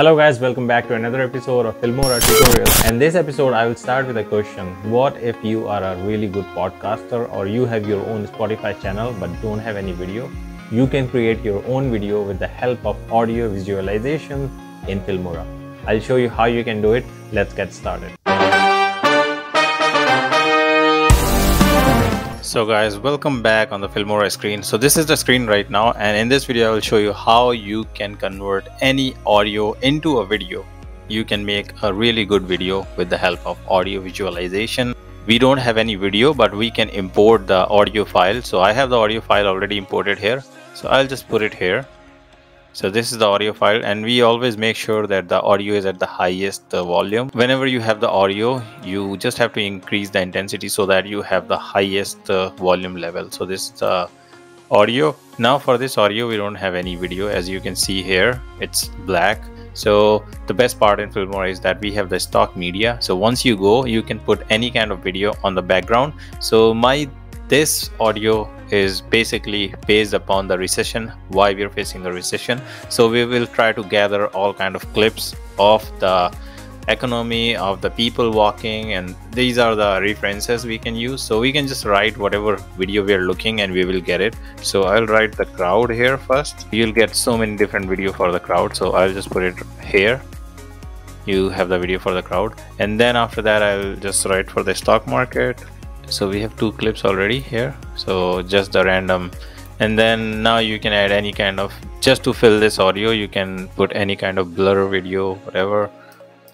Hello guys, welcome back to another episode of Filmora Tutorials. And this episode I will start with a question. What if you are a really good podcaster or you have your own Spotify channel but don't have any video? You can create your own video with the help of audio visualization in Filmora. I'll show you how you can do it. Let's get started. So guys, welcome back on the Filmora screen. So this is the screen right now and in this video I will show you how you can convert any audio into a video. You can make a really good video with the help of audio visualization. We don't have any video but we can import the audio file. So I have the audio file already imported here. So I'll just put it here so this is the audio file and we always make sure that the audio is at the highest uh, volume. Whenever you have the audio you just have to increase the intensity so that you have the highest uh, volume level. So this is the audio. Now for this audio we don't have any video. As you can see here it's black. So the best part in Filmora is that we have the stock media. So once you go you can put any kind of video on the background. So my this audio is basically based upon the recession why we're facing the recession. So we will try to gather all kind of clips of the economy of the people walking and these are the references we can use. So we can just write whatever video we are looking and we will get it. So i'll write the crowd here first. You'll get so many different video for the crowd. So i'll just put it here. You have the video for the crowd. And then after that i'll just write for the stock market so we have two clips already here. So just the random. And then now you can add any kind of just to fill this audio you can put any kind of blur video whatever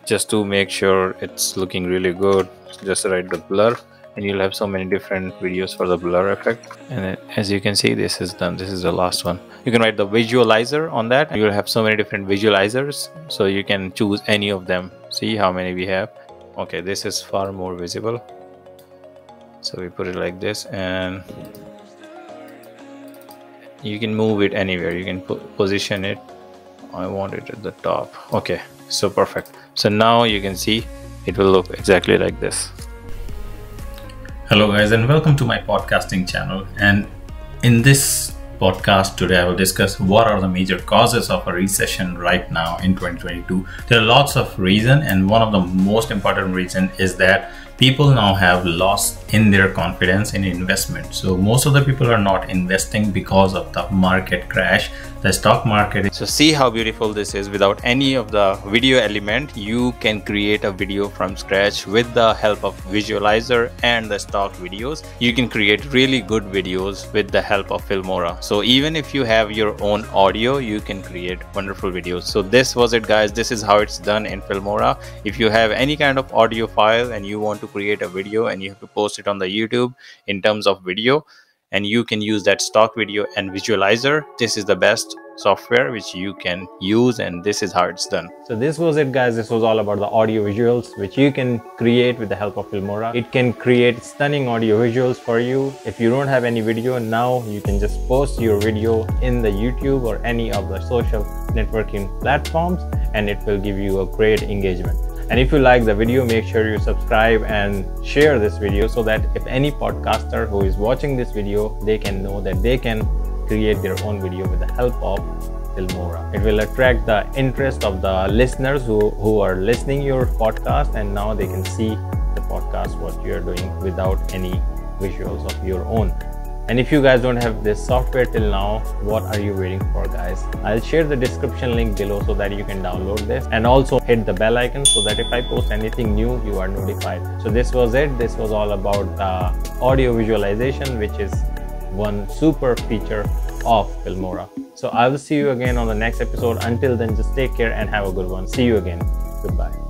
just to make sure it's looking really good. Just write the blur and you'll have so many different videos for the blur effect. And as you can see this is done. This is the last one. You can write the visualizer on that. You'll have so many different visualizers so you can choose any of them. See how many we have? Okay this is far more visible so we put it like this and you can move it anywhere. You can position it. I want it at the top. Okay so perfect. So now you can see it will look exactly like this. Hello guys and welcome to my podcasting channel. And in this podcast today I will discuss what are the major causes of a recession right now in 2022 there are lots of reason and one of the most important reason is that people now have lost in their confidence in investment. So most of the people are not investing because of the market crash the stock market so see how beautiful this is. Without any of the video element you can create a video from scratch with the help of visualizer and the stock videos. You can create really good videos with the help of filmora. So even if you have your own audio you can create wonderful videos. So this was it guys. This is how it's done in filmora. If you have any kind of audio file and you want to create a video and you have to post it on the YouTube in terms of video and you can use that stock video and visualizer. This is the best software which you can use and this is how it's done. So this was it guys. This was all about the audio visuals which you can create with the help of filmora. It can create stunning audio visuals for you. If you don't have any video now you can just post your video in the youtube or any of the social networking platforms and it will give you a great engagement and if you like the video, make sure you subscribe and share this video so that if any podcaster who is watching this video, they can know that they can create their own video with the help of Filmora. It will attract the interest of the listeners who, who are listening your podcast and now they can see the podcast, what you're doing without any visuals of your own and if you guys don't have this software till now what are you waiting for guys? I'll share the description link below so that you can download this. And also hit the bell icon so that if i post anything new you are notified. So this was it. This was all about the audio visualization which is one super feature of filmora. So i will see you again on the next episode. Until then just take care and have a good one. See you again. Goodbye